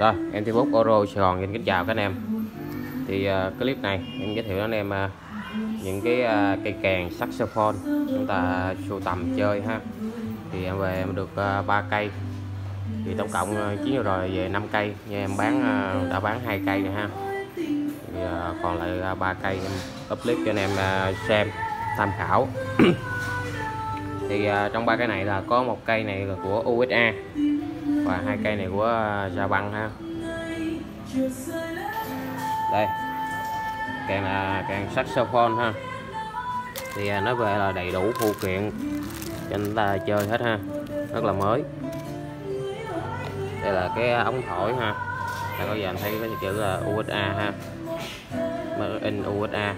Rồi em Thi Bút Oro Sài Gòn xin kính chào các anh em. Thì uh, clip này em giới thiệu đến anh em uh, những cái uh, cây kèn saxophone chúng ta sưu tầm chơi ha. Thì em về em được uh, 3 cây. Thì tổng cộng uh, chuyến rồi về 5 cây. Nhưng em bán uh, đã bán hai cây rồi ha. Thì uh, còn lại uh, cây em up clip cho anh em uh, xem tham khảo thì uh, trong ba cái này là có một cây này là của USA và hai cây này của à, Gia Băng ha. Đây càng là càng saxophone ha. Thì uh, nói về là đầy đủ phụ kiện cho chúng ta chơi hết ha. Rất là mới. Đây là cái ống thổi ha. Ta có giờ thấy cái chữ là USA ha. In USA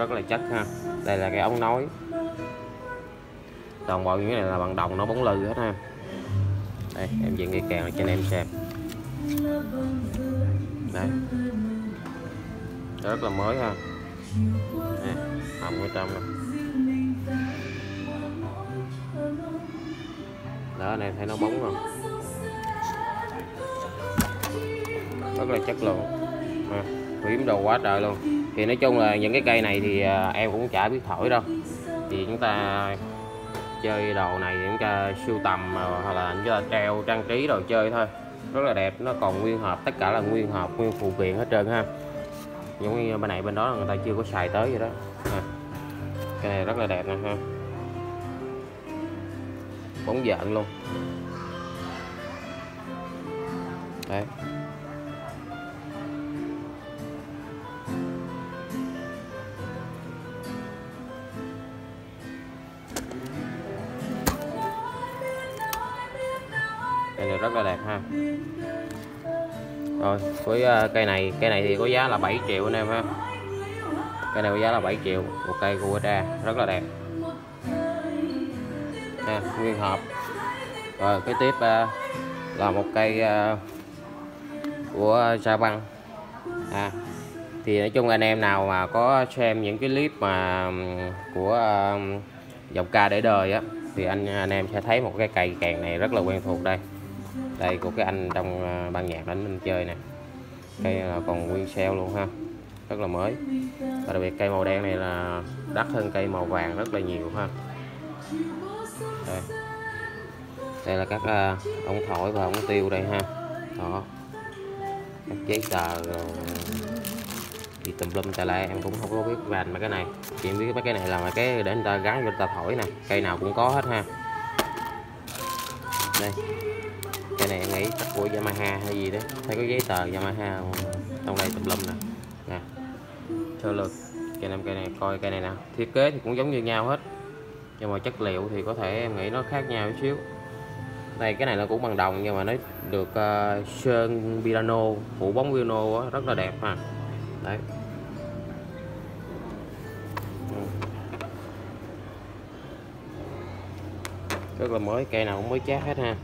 rất là chất ha. Đây là cái ống nối. Toàn bộ những cái này là bằng đồng nó bóng lư hết ha. Đây em dựng cái kèn cho anh em xem. Đây. Rất là mới ha. Hầm ở trong này, đó này thấy nó bóng không? Rất là chất lượng, à, đồ quá trời luôn thì nói chung là những cái cây này thì à, em cũng chả biết thổi đâu. Thì chúng ta chơi đồ này chúng ta sưu tầm à, hoặc là chúng ta treo trang trí đồ chơi thôi. Rất là đẹp, nó còn nguyên hộp, tất cả là nguyên hộp, nguyên phụ kiện hết trơn ha. Giống như bên này bên đó người ta chưa có xài tới vậy đó. À. cái này rất là đẹp nè ha. Bóng giận luôn. Đấy. Cây này rất là đẹp ha. Rồi với à, cây này cây này thì có giá là 7 triệu anh em ha. Cây này có giá là 7 triệu một cây của ra rất là đẹp. Ha, nguyên hộp. Rồi cái tiếp à, là một cây à, của sa băng. À, thì nói chung anh em nào mà có xem những cái clip mà của giọng dòng ca để đời á thì anh anh em sẽ thấy một cái cây kèn này rất là quen thuộc đây đây của cái anh trong à, ban nhạc đánh mình chơi nè. Cây là còn nguyên xeo luôn ha. Rất là mới. Và đặc biệt cây màu đen này là đắt hơn cây màu vàng rất là nhiều ha. Đây, đây là các uh, ống thổi và ống tiêu đây ha. Đó. Các giấy tờ thì à, tùm lum tà lại em cũng không có biết vành mấy cái này. Chỉ biết mấy cái này là mấy cái để người ta gắn cho người ta thổi nè. Cây nào cũng có hết ha. Đây này em nghĩ chắc của Yamaha hay gì đấy, thấy có giấy tờ Yamaha trong đây tùm lum nè. Nè sơ lược cây năm cây này coi cây này nè. Thiết kế thì cũng giống như nhau hết. Nhưng mà chất liệu thì có thể em nghĩ nó khác nhau chút xíu. Đây cái này nó cũng bằng đồng nhưng mà nó được uh, sơn piano phủ bóng piano rất là đẹp ha. Đấy. Rất là mới cây nào cũng mới chát hết ha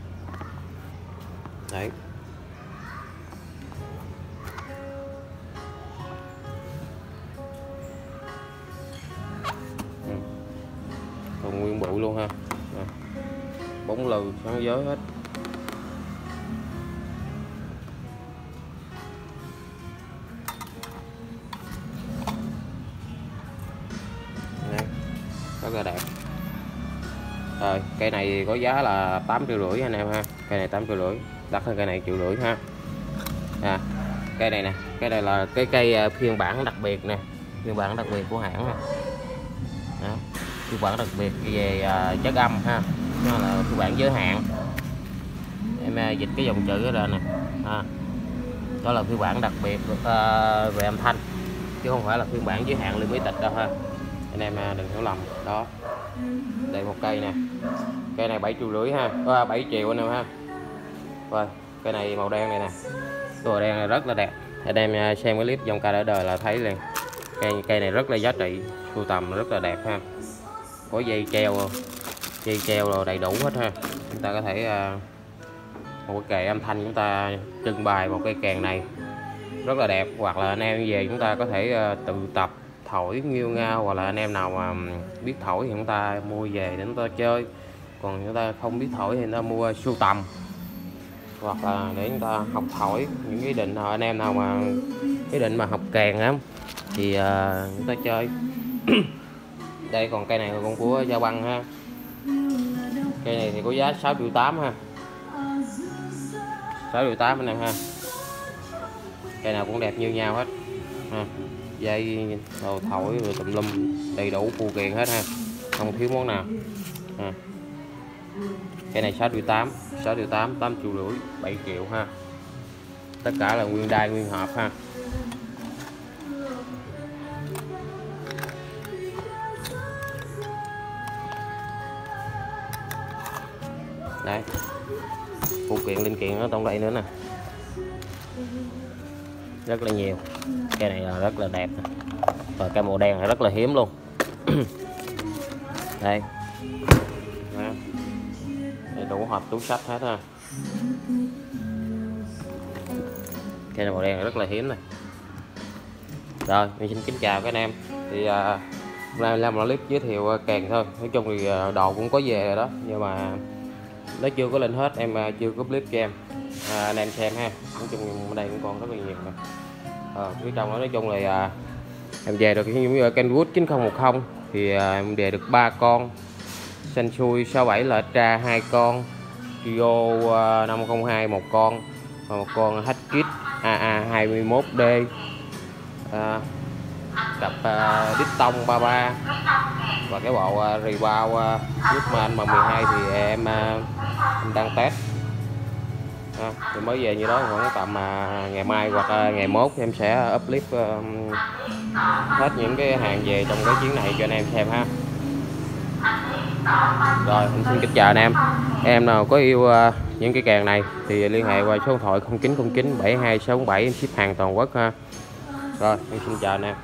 đấy. Còn nguyên bụi luôn ha. Bóng lừ, sáng giới hết. Đấy. rất là đẹp rồi cây này có giá là 8 triệu rưỡi anh em ha cây này 8 triệu rưỡi đắt hơn cây này triệu rưỡi ha à, cây này nè cây này là cái cây ờ, phiên bản đặc biệt nè phiên bản đặc biệt của hãng nè Đó. phiên bản đặc biệt về uh, chất âm ha nó là phiên bản giới hạn em uh, dịch cái dòng chữ ra nè à. đó là phiên bản đặc biệt uh, về âm thanh chứ không phải là phiên bản giới hạn limited đâu ha anh em à, đừng hiểu lầm. Đó. Đây một cây nè. Cây này 7 triệu rưỡi ha. À, 7 triệu anh em ha. Rồi cây này màu đen này nè. Màu đen này rất là đẹp. Anh em à, xem cái clip dòng ca đã đời là thấy liền. Cây cây này rất là giá trị sưu tầm rất là đẹp ha. Có dây treo dây treo rồi đầy đủ hết ha. Chúng ta có thể à, một cái kệ âm thanh chúng ta trưng bày một cây kèn này. Rất là đẹp. Hoặc là anh em về chúng ta có thể tự tập thổi nghiêu ngao hoặc là anh em nào mà biết thổi thì chúng ta mua về để chúng ta chơi. Còn chúng ta không biết thổi thì chúng ta mua sưu tầm. Hoặc là để chúng ta học thổi những ý định anh em nào mà ý định mà học kèn á thì uh, chúng ta chơi. Đây còn cây này là con của Gia Băng ha. Cây này thì có giá 6 triệu 8 ha. 6 triệu 8 anh em ha. Cây nào cũng đẹp như nhau hết ha dây đồ thổi rồi tùm lum, đầy đủ phụ kiện hết ha. Không thiếu món nào. À. cái này 6 triệu 8 6 triệu 8 8 triệu rưỡi 7 triệu ha. Tất cả là nguyên đai, nguyên hộp ha. Đấy. Phụ kiện linh kiện ở trong đây nữa nè rất là nhiều. Cây này là rất là đẹp. Và cây màu đen là rất là hiếm luôn. Đây. Đây đủ hộp túi sách hết ha. Cây này màu đen là rất là hiếm này. Rồi mình xin kính chào các anh em. Thì à, hôm nay làm một clip giới thiệu càng kèn thôi. Nói chung thì à, đồ cũng có về rồi đó. Nhưng mà nó chưa có lên hết. Em à, chưa có clip cho em à, anh em xem ha. Nói chung ở đây cũng còn rất là nhiều mà à, ờ, phía trong đó nói chung là à, em về được cái Kenwood 9010 thì à, em về được ba con. Sensui 67 là tra hai con. Kyo à, 502 một con. Và một con Hackit AA21D à, cặp à, đít tông 33 và cái bộ uh, rebound à, uh, Lookman mà 12 thì em, uh, em đang test à, thì mới về như đó khoảng tầm à, ngày mai hoặc à, ngày mốt em sẽ up clip à, hết những cái hàng về trong cái chuyến này cho anh em xem ha. Rồi em xin kính chào anh em. Em nào có yêu à, những cái kèn này thì liên hệ qua số điện thoại 0909 7267 em ship hàng toàn quốc ha. Rồi em xin chào anh em.